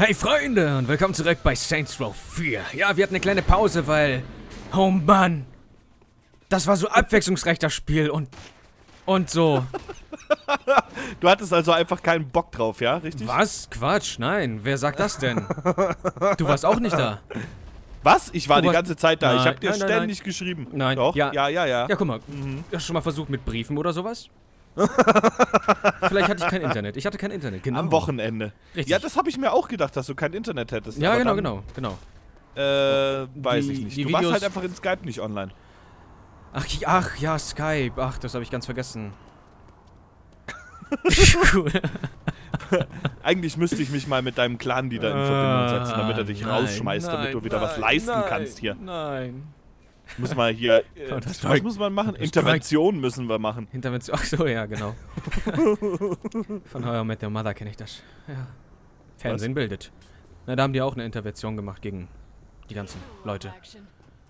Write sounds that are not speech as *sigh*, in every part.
Hey Freunde und willkommen zurück bei Saints Row 4. Ja, wir hatten eine kleine Pause, weil... Oh Mann. Das war so abwechslungsreich, das Spiel und... Und so. *laughs* Du hattest also einfach keinen Bock drauf, ja? Richtig? Was? Quatsch, nein. Wer sagt das denn? Du warst auch nicht da. Was? Ich war Du die ganze Zeit da. ich Nein, habe dir nein, nein, ständig geschrieben. Nein, Doch? ja. Ja, ja, ja. Ja, guck mal. Mhm. Hast du schon mal versucht mit Briefen oder sowas? Vielleicht hatte ich kein Internet. Ich hatte kein Internet, genau. Am Wochenende. Richtig. Ja, das habe ich mir auch gedacht, dass du kein Internet hättest. Ja, genau, genau, genau. Äh, weiß Die- ich nicht. du warst Videos- halt einfach in Skype nicht online. Ach, ach ja, Skype. Ach, das habe ich ganz vergessen. *laughs* cool. Eigentlich müsste ich mich mal mit deinem Clan wieder in Verbindung setzen, damit er dich Ah, Nein, rausschmeißt, damit nein, du wieder was nein, leisten nein, kannst hier. Nein. Muss mal hier. Äh, was muss man machen? Intervention müssen wir machen. Intervention. Ach so, ja, genau. *laughs* Von I Met Your Mother kenne ich das. Ja. Fernsehen bildet. Na, da haben die auch eine Intervention gemacht gegen die ganzen Leute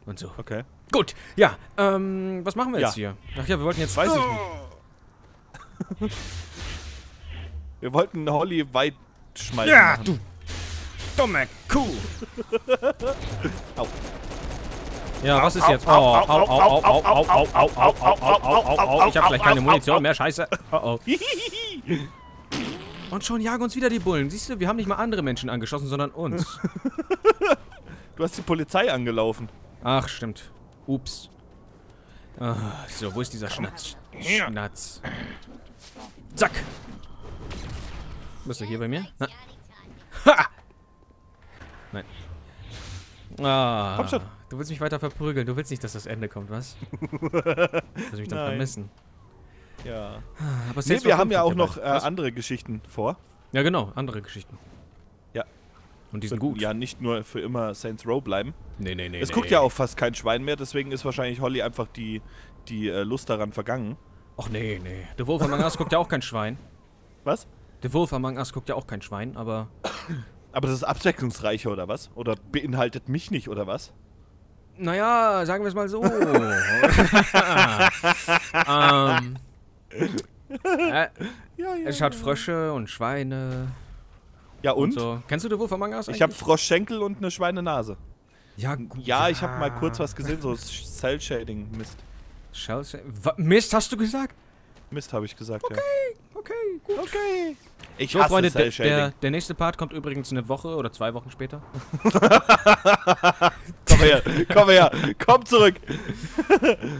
und so. Okay. Gut, ja, ähm, was machen wir jetzt Ja. hier? Ach ja, wir wollten jetzt... Weiß ich nicht. *laughs* Wir wollten Holly weit schmeißen. Ja, machen. du dumme Kuh! *laughs* Au. Ja, was ist jetzt? Oh, au, au, au, au, au, au, au, au, au, au, au, au, au, ich hab gleich keine Munition mehr, scheiße. Oh, oh. Und schon jagen uns wieder die Bullen. Siehst du, wir haben nicht mal andere Menschen angeschossen, sondern uns. Du hast die Polizei angelaufen. Ach, stimmt. Ups. Ah, so, wo ist dieser Schnatz? Schnatz. Zack. Bist du hier bei mir? Ha! Nein. Ah, Komm schon. Du willst mich weiter verprügeln. Du willst nicht, dass das Ende kommt, was? *laughs* Du willst mich dann Nein. vermissen. Ja. Aber Nee, wir haben 5 ja auch noch äh, andere Geschichten vor. Ja, genau. Andere Geschichten. Ja. Und die sind gut. Ja, nicht nur für immer Saints Row bleiben. Nee, nee, nee. es nee. guckt ja auch fast kein Schwein mehr, deswegen ist wahrscheinlich Holly einfach die, die äh, Lust daran vergangen. Ach nee, nee. The Wolf Among Us guckt ja auch kein Schwein. Was? The Wolf Among Us guckt ja auch kein Schwein, aber... *coughs* Aber das ist abwechslungsreicher oder was? Oder beinhaltet mich nicht oder was? Naja, sagen wir es mal so. *laughs* *laughs* ähm, äh, Ja, ja. es hat Frösche und Schweine Ja und, und? so. Kennst du The Wolf Among Us Ich habe? Froschschenkel und eine Schweinenase. Ja, gut. Ja, ich habe mal kurz was gesehen, so Cell-Shading. Mist. Hast du gesagt? Mist, habe ich gesagt, Okay, gut. Okay. Ich So, hasse Freunde, der, der, der nächste Part kommt übrigens eine Woche oder zwei Wochen später. *laughs* Komm her, komm her, komm zurück. *laughs*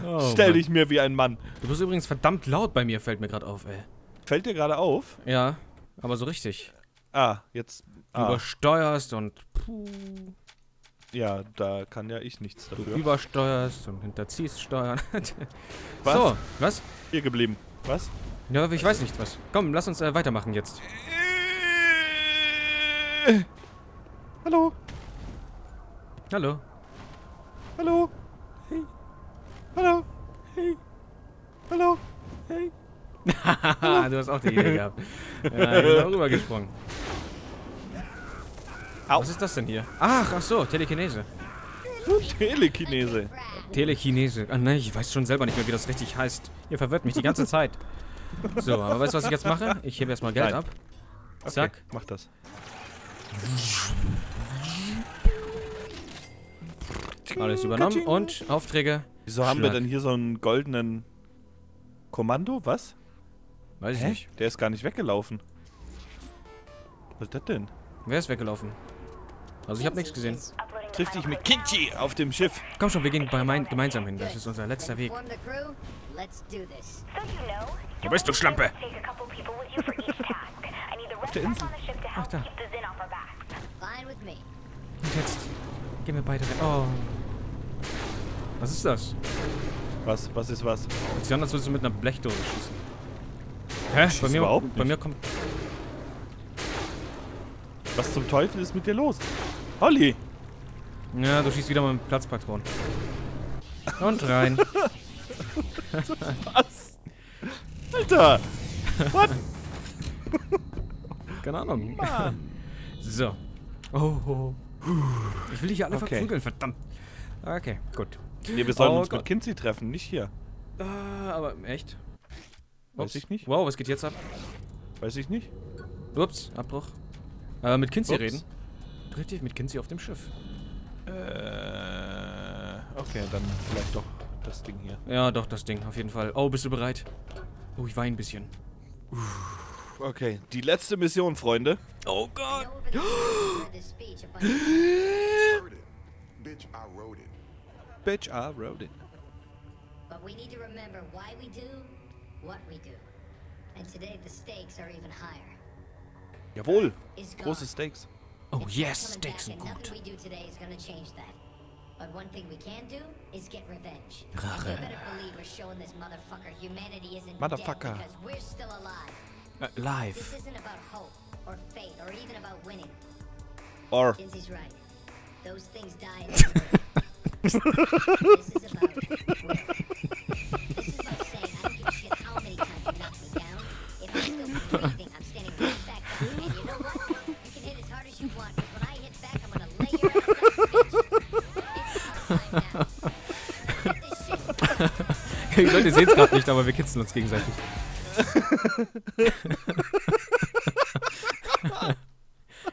Oh, Stell Mann. dich mir wie ein Mann. Du bist übrigens verdammt laut bei mir, fällt mir gerade auf, ey. Fällt dir gerade auf? Ja, aber so richtig. Ah, jetzt. Du Ah, übersteuerst und puh, ja, da kann ja ich nichts du dafür. übersteuerst und hinterziehst Steuern. *laughs* Was? So, was? Hier geblieben. Was? Ja, ich weiß nicht was. Komm, lass uns äh, weitermachen jetzt. Hallo, Hallo. hallo. Hey. Hallo. Hey. Hallo. Hey. Haha, *laughs* *laughs* du hast auch die Idee gehabt. Ja, ich bin da rübergesprungen. Au. Was ist das denn hier? Ach, ach so, Telekinese. *laughs* Telekinese. Telekinese. Ah nein, ich weiß schon selber nicht mehr, wie das richtig heißt. Ihr verwirrt mich die ganze Zeit. So, aber weißt du, was ich jetzt mache? Ich hebe erstmal Geld Nein. ab. Okay, Zack. mach das. Alles übernommen und Aufträge. Wieso haben wir denn hier so einen goldenen Kommando? Was? Weiß ich Hä? nicht. Der ist gar nicht weggelaufen. Was ist das denn? Wer ist weggelaufen? Also ich habe nichts gesehen. Triff dich mit Kinchi auf dem Schiff. Komm schon, wir gehen gemeinsam hin. Das ist unser letzter Weg. Wo bist du, Schlampe? Auf der Insel. Ach da. Und jetzt gehen wir beide rein. Oh. Was ist das? Was? Was ist was? Hört sich an, als würdest du mit einer Blechdose schießen. Hä? Bei schieß mir, überhaupt bei nicht. mir kommt... Was zum Teufel ist mit dir los? Holly! Ja, du schießt wieder mal mit Platzpatronen. Und rein. *laughs* Was? Alter! What? Keine Ahnung. Mann. So. Oh, oh. Ich will dich hier alle Okay. verprügeln, verdammt. Okay, gut. Nee, wir sollen Oh uns Gott. mit Kinsey treffen, nicht hier. Ah, aber echt? Weiß Ups. ich nicht. Wow, was geht jetzt ab? Weiß ich nicht. Ups, Abbruch. Äh, mit Kinsey Ups. reden. richtig, mit Kinsey auf dem Schiff. Äh, okay, dann vielleicht doch das Ding hier. Ja, doch, das Ding, auf jeden Fall. Oh, bist du bereit? Oh, ich weine ein bisschen. Okay, die letzte Mission, Freunde. Oh Gott. *gasps* Bitch, I wrote it. Bitch, I wrote it. But we need to remember why we do what we do. And today the stakes are even higher. Jawohl, Is gone. große Steaks. Oh It's yes, not coming Steaks back, sind and gut. But one thing we can do is get revenge. Rache. *laughs* You better believe we're showing this motherfucker humanity isn't dead because we're still alive. Äh, live. This isn't about hope or fate or even about winning. Or, Kinsey's right. Those things die *laughs* This is about *laughs* will. Die Leute sehen es gerade nicht, aber wir kitzeln uns gegenseitig.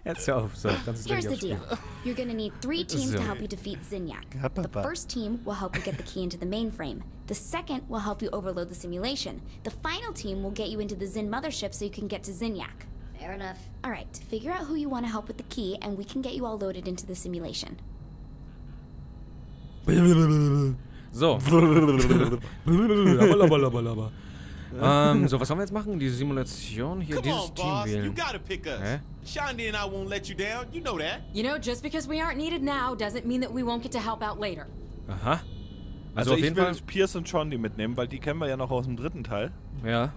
Jetzt hör auf, so, dann ist Here's the deal. You're gonna need three teams to So. help you defeat Zinyak. The first team will help you get the key into the mainframe. The second will help you overload the simulation. The final team will get you into the Zin mothership so you can get to Zinyak. Fair enough. Alright, figure out who you want to help with the key and we can get you all loaded into the simulation. *laughs* So. *laughs* ähm, so, was sollen wir jetzt machen? Diese Simulation hier, Come dieses on, Team boss. You wählen. gotta pick us. Hä? Shandi and I won't let you down. You know that. You know, just because we aren't needed now doesn't mean that we won't get to help out later. Aha. also Also, auf ich jeden will Fall. Pierce und Shondi mitnehmen, weil die kennen wir ja noch aus dem dritten Teil. Ja.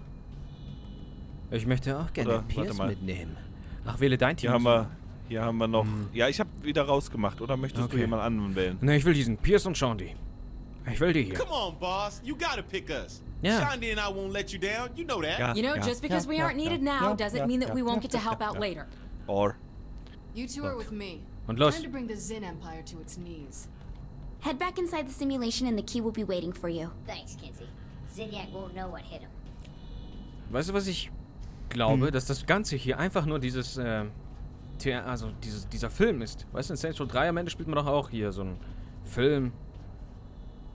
Ich möchte auch gerne Oder, Pierce mitnehmen. Ach, wähle dein Team. Hier haben wir, hier haben wir noch... Ja, ich habe wieder rausgemacht. Oder möchtest du Okay. jemand anderen wählen? Ne, ich will diesen Pierce und Shandy. Ich will die hier. Come on, boss. You gotta pick us. Yeah. Shandi and I won't let you down. You know that. Ja, You know, ja, just because ja, we aren't needed now doesn't mean that we won't get to help out later. Or. You two are with me. Und los. Time to bring the Zin Empire to its knees. Head back inside the simulation and the key will be waiting for you. Thanks, Kinsey. Zinyak won't know what hit him. Weißt du, was ich glaube? Dass das Ganze hier einfach nur dieses, äh, also dieses, dieser Film ist. Weißt du, in Saints Row 3 am Ende spielt man doch auch hier so einen Film,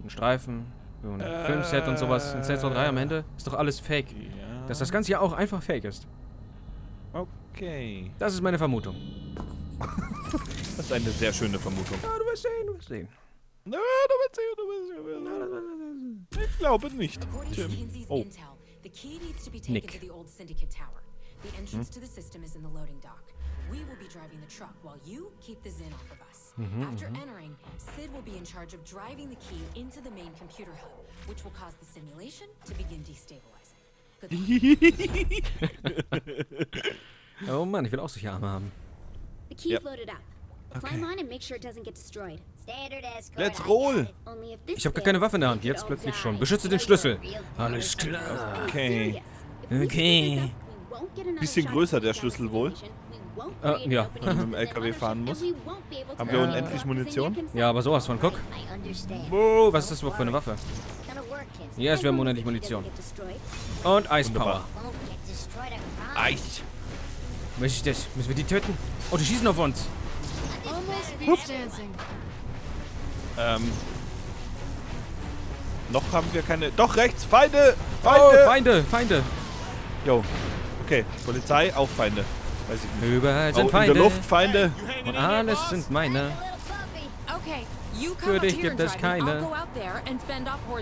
einen Streifen, so ein Filmset und sowas. In Saints Row 3 am Ende ist doch alles fake. Ja. Dass das Ganze hier auch einfach fake ist. Okay. Das ist meine Vermutung. *laughs* Das ist eine sehr schöne Vermutung. Ja, du wirst sehen, du wirst sehen. Na, du wirst sehen, du wirst sehen, du wirst sehen. Ich glaube nicht. Tim. Oh. Nick. The entrance to the system is in the loading dock. We will be driving the truck while you keep the Zin off of us. After entering, Sid will be in charge of driving the key into the main computer hub, which will cause the simulation to begin destabilizing. *laughs* Oh Mann, ich will auch solche Arme haben. The key's Yep. loaded up. Climb on and make sure it doesn't get destroyed. Standard escort. Let's roll. Ich habe gar keine Waffe in der Hand. Jetzt all plötzlich schon. Beschütze den Schlüssel. Alles klar. Okay. Okay. Bisschen größer der Schlüssel wohl. Äh, ja. Wenn man mit dem LKW fahren muss. Haben wir unendlich Munition? Ja, aber sowas von. Guck. Wow, was ist das überhaupt für eine Waffe? Yes, wir haben unendlich Munition. Und Ice Wunderbar. Power. Won't get destroyed, I promise. Eich. Was ist das? Müssen wir die töten? Oh, die schießen auf uns. Dancing. Ähm. Noch haben wir keine. Doch, rechts! Feinde! Oh, Feinde! Feinde, Feinde. Jo. Okay, Polizei, auch Feinde. Weiß ich nicht. Überall Oh, sind in Feinde. der Luft Feinde. Und in alles sind meine. Für dich gibt es keine.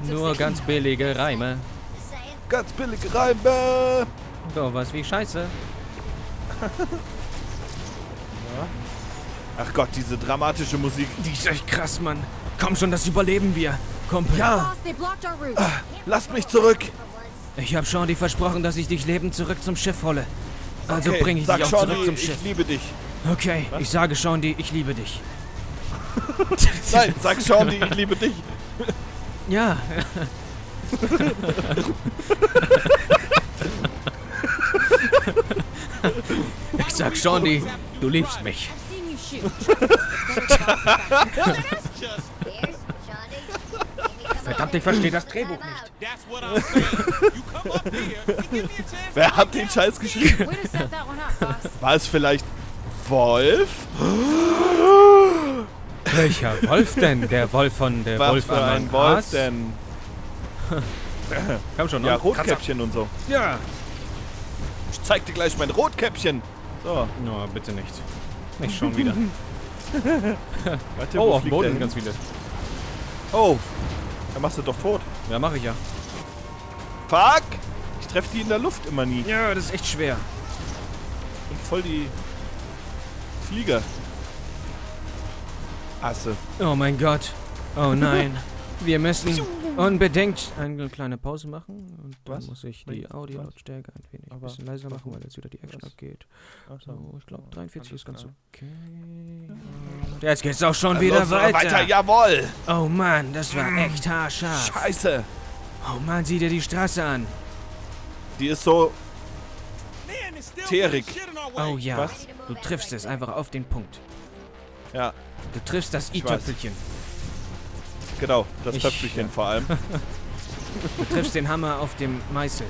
Nur ganz billige Reime. Ganz billig Reime! Sowas wie Scheiße. *laughs* Ach Gott, diese dramatische Musik. Die ist echt krass, Mann. Komm schon, das überleben wir. Kumpel. Ja, route. lasst mich zurück! Ich hab Shorty versprochen, dass ich dich lebend zurück zum Schiff hole. Also Okay, bringe ich dich auch Shawnee, zurück zum Schiff. ich liebe dich. Okay, ich sage Shorty, ich liebe dich. Nein, sag Shawnee, ich liebe dich. Ja. *laughs* ich sag Shorty, du liebst mich. *laughs* *laughs* I've seen you shoot. Just, Here's Shawty. Maybe come Verdammt, ich verstehe das Drehbuch nicht. Wer hat den Scheiß geschrieben? War es vielleicht Wolf? Welcher Wolf denn? Der Wolf von der Was Wolf für ein Wolf Us? denn? *laughs* Komm schon, Ja, ne? Rotkäppchen und so. Ja. Ich zeig dir gleich mein Rotkäppchen. So, No, bitte nicht. Nicht schon wieder. *laughs* warte, oh, auf dem Boden sind ganz viele. Oh, dann machst du doch tot. Ja, mache ich ja. Fuck! Ich treffe die in der Luft immer nie. Ja, das ist echt schwer. Und voll die Flieger. Asse. Oh mein Gott. Oh nein. *laughs* Wir müssen unbedingt eine kleine Pause machen. Und dann Was? muss ich die? Audiolautstärke ein wenig ein bisschen leiser machen, weil jetzt wieder die Action Was? abgeht. Ach So, ich glaube 43 ist ganz okay. Und jetzt geht's auch schon Dann wieder los, weiter. weiter. Jawohl! Oh Mann, das war echt haarscharf. Scheiße! Oh Mann, sieh dir die Straße an. Die ist so. Way. Oh ja, Was? du triffst es einfach auf den Punkt. Ja, Du triffst das i-Töpfelchen. Genau. Das Ich- Töpfelchen vor allem. *laughs* Du triffst den Hammer auf dem Meißel.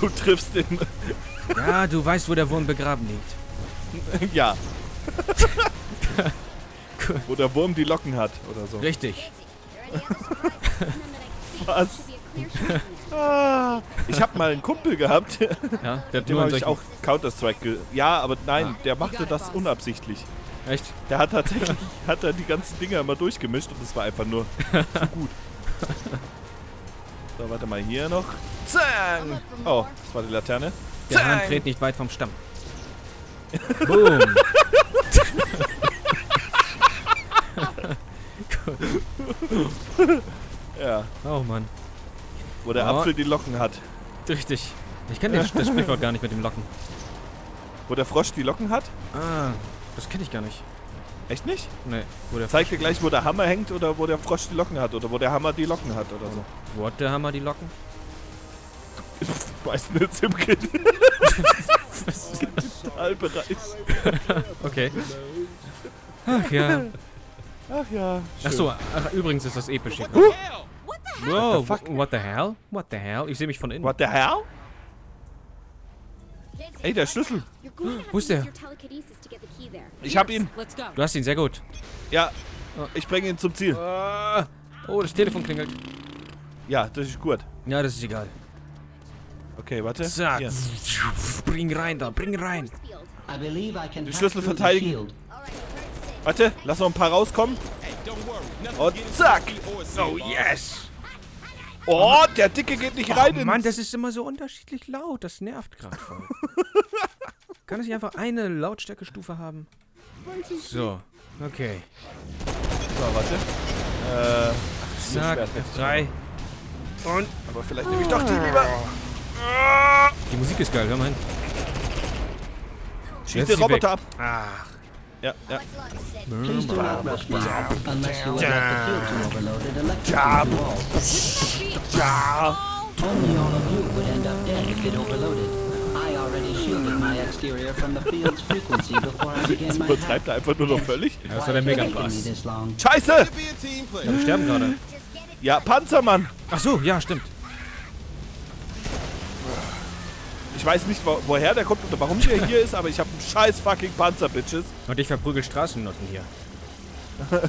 Du triffst den. Ja, du weißt, wo der Wurm begraben liegt. ja. *laughs* Wo der Wurm die Locken hat oder so. Richtig. Was? Ah, ich habe mal einen Kumpel gehabt, dem Ja, der hat habe nur ich auch Counter-Strike ge Ja, aber nein, der machte das unabsichtlich. Echt? Der hat tatsächlich *laughs* hat er die ganzen Dinger immer durchgemischt und es war einfach nur zu gut. So, warte mal, hier noch. Zang! Oh, das war die Laterne. Der Hahn Zang! dreht nicht weit vom Stamm. *laughs* Boom. *laughs* Ja, Oh Mann. wo der Oh. Apfel die Locken hat. Richtig. Ich kenne das Sprichwort gar nicht mit dem Locken. Wo der Frosch die Locken hat? Ah, das kenne ich gar nicht. Echt nicht? Nee, wo der, Zeig dir gleich, wo der Hammer hängt oder wo der Frosch die Locken hat oder wo der Hammer die Locken hat oder so. wo hat der Hammer die Locken? *laughs* Weiß nicht, im Kind. Totalbereich. *laughs* Okay. Ach ja. Ach ja. Ach so, ach, übrigens ist das episch hier. Hell. Wow, fuck? what the hell? What the hell? Ich sehe mich von innen. What the hell? Ey, der Schlüssel. Wo ist der? Ich hab ihn. Du hast ihn, sehr gut. Ja. Ich bringe ihn zum Ziel. Oh, das Telefon klingelt. Ja, das ist gut. Ja, das ist egal. Okay, warte. Zack. Hier. Bring rein da, bring rein. Die Schlüssel verteidigen. Warte, lass noch ein paar rauskommen. Und zack. Oh, yes. Oh, der Dicke geht nicht rein Oh ins... Mann, das ist immer so unterschiedlich laut. Das nervt gerade voll. *laughs* Kann es nicht einfach eine Lautstärkestufe haben? So, okay. So, warte. Äh, Zack, F3. aber vielleicht nehme ich doch die lieber. Die Musik ist geil, hör mal hin. Schieß Jetzt den Roboter ab. Ach. Ja, ja. Please do not my Übertreibt er einfach nur noch völlig. Ja, das war der Why is it taking me Megapass. this long? Scheiße! To be a team player. Wir sterben gerade. Ja, Panzermann. Ach so, ja, stimmt. Ich weiß nicht, wo, woher der kommt oder warum der hier ist, aber ich habe einen scheiß fucking Panzer, Bitches. Und ich verprügel Straßennoten hier.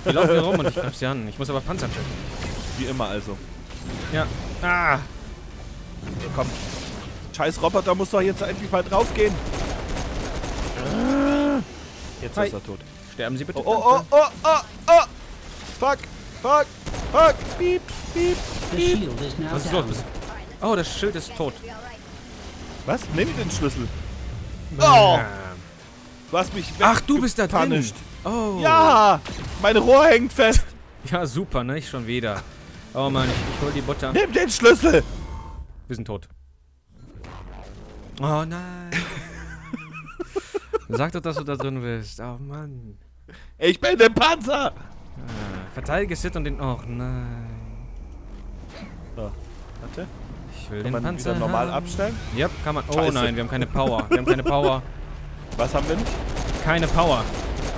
Die laufen hier rum und ich greif sie an. Ich muss aber Panzer töten. Wie immer also. Ja. Ah. Komm. Scheiß Roboter muss doch jetzt endlich mal draufgehen. Jetzt Hi. ist er tot. Sterben Sie bitte. Oh, oh, oh, oh, oh. Fuck, fuck, fuck. Piep, piep. Now Was ist los? Oh, das Schild ist tot. Was? Nimm den Schlüssel. Oh, du hast mich Ach, du bist da drin. Oh. Ja, mein Rohr hängt fest. Ja, super, ne? Ich schon wieder. Oh Mann, ich, ich hol die Butter. Nimm den Schlüssel. Wir sind tot. Oh nein. Sag doch, dass du da drin bist. Oh Mann. Ich bin der Panzer. Ah, verteidige Sid und den... Och nein. So, warte. Ich will Kann den man Panzer wieder normal haben. abstellen? Yep, kann man. Oh Scheiße. nein, wir haben keine Power. Wir haben keine Power. *laughs* Was haben wir nicht? Keine Power.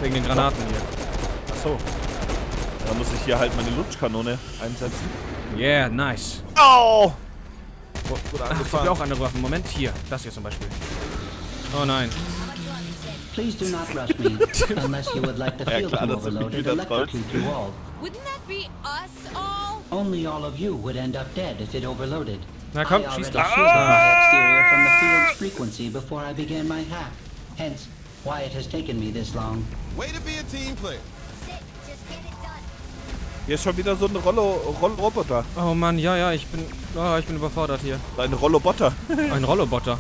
Wegen den Granaten hier. Achso. Da muss ich hier halt meine Lutschkanone einsetzen. Yeah, nice. Au! Wurde Ach, ich hab ja auch andere Waffen. Moment, hier. Das hier zum Beispiel. Oh nein. Please do not rush me, *laughs* unless you would like the Ja, field klar, to dass du mich overload and wieder trollst. electrocute you all. Wouldn't that be us all? Only all of you would end up dead if it overloaded. Na komm, I schieß already doch. shielded my exterior from the field's frequency before I began my hack. Hence, why it has taken me this long. Way to be a team player. Sid, just get it done. Hier ist schon wieder so ein Rollo, Rollroboter. Oh Mann, ja, ja, ich bin, oh, ich bin überfordert hier. Ein Rollobotter. Ein Rollobotter.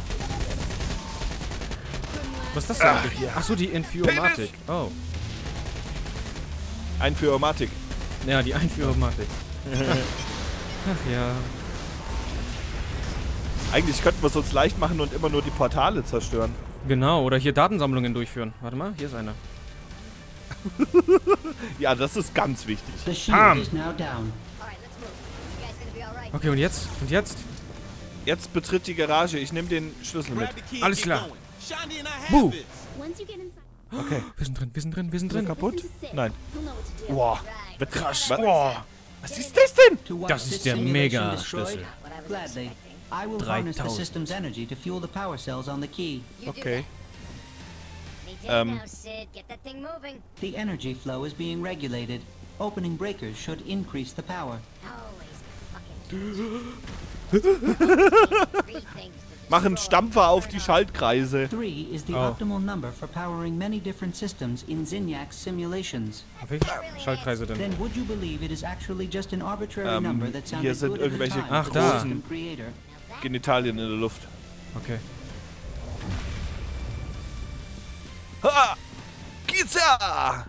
Was ist das denn eigentlich hier? Achso, die Infiomatik. Oh. Ein für Omatik. Ja, die Einführmatik. *laughs* Ach ja. Eigentlich könnten wir es uns leicht machen und immer nur die Portale zerstören. Genau, oder hier Datensammlungen durchführen. Warte mal, hier ist eine. *laughs* Ja, das ist ganz wichtig. Bam. Okay, und jetzt? Und jetzt? Jetzt betritt die Garage. Ich nehme den Schlüssel mit. Alles klar. Buh. Okay. Wir sind drin, wir sind drin, wir sind drin. Kaputt? Nein. Boah. Wird krass. Boah. Was ist das denn? Das this ist der Mega-Schlüssel. destroyed? What I was Gladly. expecting. I will harness the 3000. system's energy to fuel the power cells on the key. You do Okay. moving. The energy flow is being regulated. Opening breakers should increase the power. *laughs* Machen. Stampfer auf die Schaltkreise. Oh. Schaltkreise denn? Then would you believe it is actually just an arbitrary Ähm, number that hier sounded sind good at the irgendwelche time Ach, to da. Genitalien in der Luft. Okay. Ha! Giza!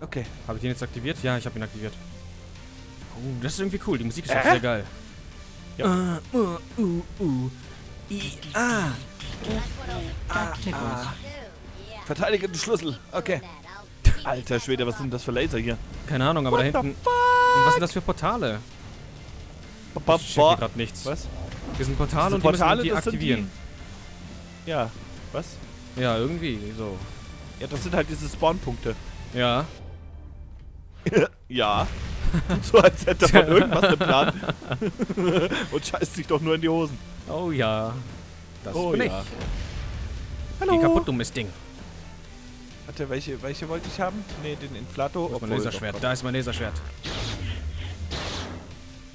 Okay. Habe ich den jetzt aktiviert? Ja, ich habe ihn aktiviert. Oh, das ist irgendwie cool. Die Musik ist auch sehr geil. Ja. Uh, uh, uh, uh. I, tickles. Do. Yeah. Verteidige den Schlüssel. Okay. Alter Schwede, was sind das für Laser hier? Keine Ahnung, aber da What the hinten. Und was sind das für Portale? Ba- Ich check ba- gerade nichts. Was? Hier sind Portale und die müssen Portale, die sind aktivieren. die- Ja. Was? Ja, irgendwie so. Ja, das sind halt diese Spawnpunkte. Ja. *laughs* ja. *laughs* so als hätte er von *laughs* irgendwas im Plan. *laughs* Und scheißt sich doch nur in die Hosen. Oh ja. Das Oh bin ja. ich. Hallo. Geh kaputt, dummes Ding. Warte, welche, welche wollte ich haben? Ne, den Inflato. Wo ist mein Laserschwert? Da ist mein Laserschwert.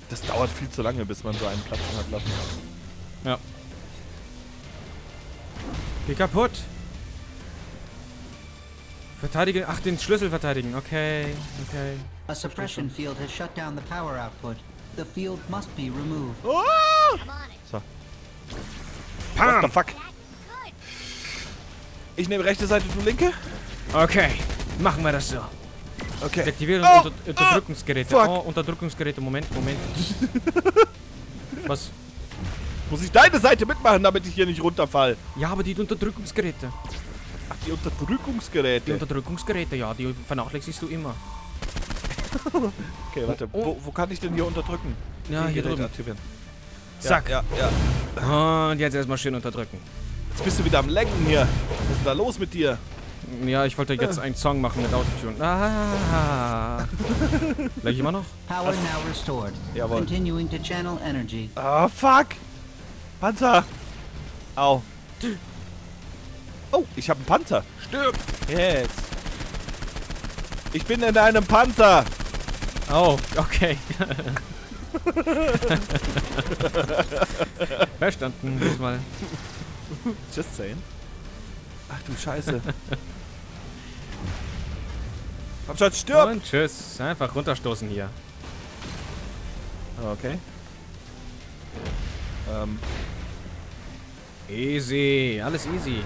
Das dauert viel zu lange, bis man so einen Platz hat lassen. Ja. Geh kaputt. Verteidige. Ach, den Schlüssel verteidigen. Okay. Okay. A suppression field has shut down the power output. The field must be removed. Oh! So. What the fuck? Ich nehme rechte Seite, du linke? Okay. Machen wir das so. Okay. Deaktivieren Oh, Unter Unterdrückungsgeräte. fuck. Oh, Unterdrückungsgeräte. Moment, Moment. *laughs* Was? Muss ich deine Seite mitmachen, damit ich hier nicht runterfall? Ja, aber die Unterdrückungsgeräte. Ach, die Die Unterdrückungsgeräte. Unterdrückungsgeräte, ja, die vernachlässigst du immer. *laughs* Okay, warte. Wo, wo kann ich denn hier unterdrücken? Ja, Die hier Geräte drüben. aktivieren. Zack. Ja, ja, ja. Und jetzt erstmal schön unterdrücken. Jetzt bist du wieder am Lenken hier. Was ist denn da los mit dir? Ja, ich wollte jetzt einen Song machen mit Autotune. Ah. *laughs* Gleich immer noch? Power now restored. Jawohl. Continuing to channel energy. Ah, fuck. Panzer. Au. Oh, ich habe einen Panzer. Stirb. Jetzt. Ich bin in einem Panzer. Oh, okay. *laughs* Verstanden, diesmal. Just saying. Ach du Scheiße. *laughs* Komm schon, stirb. Und tschüss. Einfach runterstoßen hier. Okay. Ähm, Easy. Alles easy.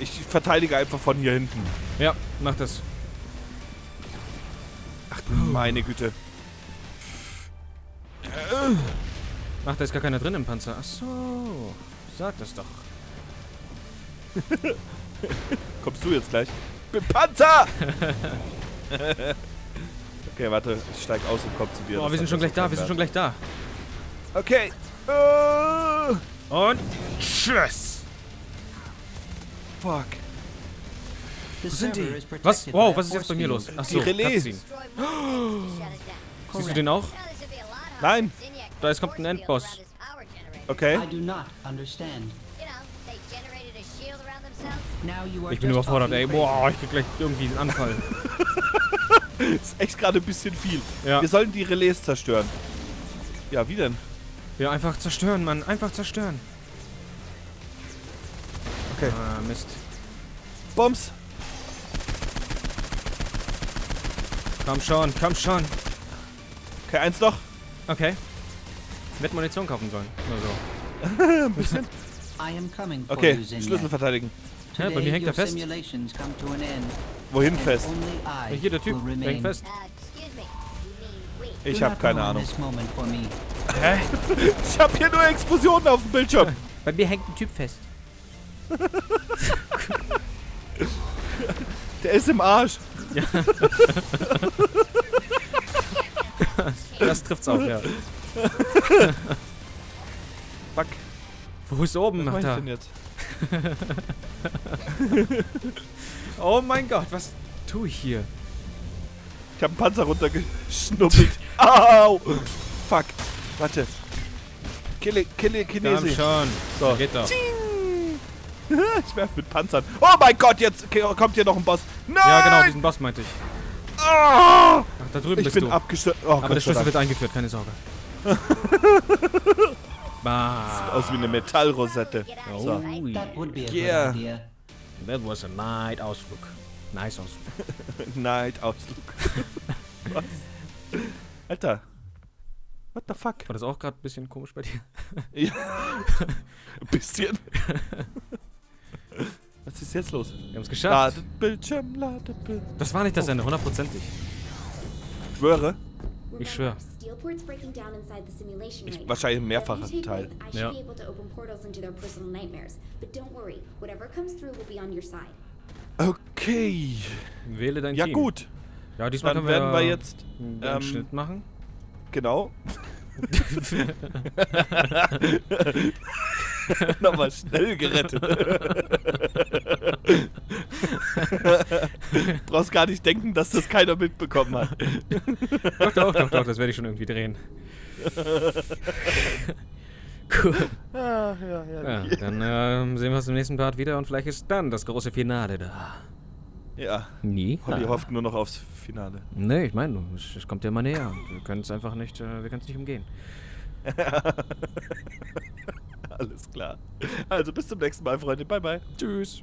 Ich verteidige einfach von hier hinten. Ja, mach das. Ach du meine Güte. Ach, da ist gar keiner drin im Panzer. Ach so. Sag das doch. *laughs* Kommst du jetzt gleich? Bin Panzer! *laughs* okay, warte, ich steig aus und komm zu dir. Oh, wir sind schon gleich da, wir sind schon gleich da. Okay. Äh, Und tschüss. Fuck. The sind die? Was? Wow, was ist jetzt bei mir los? field. Ach Die Relais. Cutscene. Siehst du den auch? Nein. Da ist- kommt ein Endboss. Okay. Ich bin überfordert, ey. Boah, ich krieg gleich irgendwie einen Anfall. *laughs* Ist echt gerade ein bisschen viel. Ja. Wir sollen die Relais zerstören. Ja, wie denn? Ja, einfach zerstören, Mann. Einfach zerstören. Okay. Ah, Mist. Bombs. Komm schon, komm schon. Okay, eins noch. Okay. Hätte Munition kaufen sollen. Nur so. Ein *laughs* bisschen. I am coming for Okay. Schlüssel verteidigen. Ja, bei mir hängt er fest. simulations come to an end, Wohin fest? Hier, der Typ. Der hängt fest. Uh? Ich habe keine Ahnung. Hä? *laughs* Ich habe hier nur Explosionen auf dem Bildschirm. Bei mir hängt ein Typ fest. *laughs* Der ist im Arsch. Das trifft's auch, ja. Fuck. Wo ist oben? Was mach ich denn jetzt? *laughs* Oh mein Gott, was tue ich hier? Ich habe einen Panzer runtergeschnuppelt. Au! Fuck. Warte. Kille, kille, Komm Chinesi. schon. So. Geht doch. *laughs* Ich werf mit Panzern. Oh mein Gott, jetzt kommt hier noch ein Boss. Nein! Ja, genau, diesen Boss meinte ich. Ah! Ach, da drüben Ich bist bin du. abgestürzt. Oh Aber der Gott sei Schlüssel wird eingeführt, keine Sorge. *laughs* bah. Aus wie eine Metallrosette. Out So. Yeah. That was a night Ausflug. Nice Ausflug. *laughs* Night-Ausflug. Was? Alter. What the fuck? War das auch gerade ein bisschen komisch bei dir? Ja. Ein bisschen. Was ist jetzt los? Wir haben es geschafft. Ladet Bildschirm, ladet Bildschirm. Das war nicht das Ende, hundertprozentig. Ich schwöre. Ich schwör. Steelport's breaking down inside the simulation Ich- wahrscheinlich ein If mehrfacher you take Teil. Ja. Okay. Wähle dein Ja Team. gut. Ja, diesmal Dann können wir, werden wir jetzt einen ähm, Schnitt machen. Genau. *laughs* *laughs* *laughs* *laughs* Nochmal schnell gerettet. *laughs* Brauchst gar nicht denken, dass das keiner mitbekommen hat. *laughs* Doch, doch, doch, doch, das werde ich schon irgendwie drehen. cool. Ah, ja, ja. Ja, dann ähm, sehen wir uns im nächsten Part wieder und vielleicht ist dann das große Finale da. ja. Nie? Holly hofft nur noch aufs Finale. Nee, ich meine, es, es kommt ja immer näher. Wir können es einfach nicht, äh, wir können es nicht umgehen. *laughs* Alles klar. Also bis zum nächsten Mal, Freunde. Bye, bye. Tschüss.